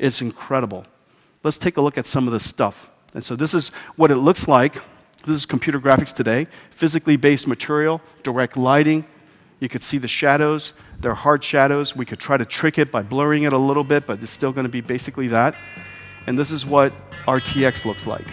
It's incredible. Let's take a look at some of this stuff. And so this is what it looks like. This is computer graphics today. Physically based material, direct lighting. You could see the shadows. They're hard shadows. We could try to trick it by blurring it a little bit, but it's still going to be basically that. And this is what RTX looks like.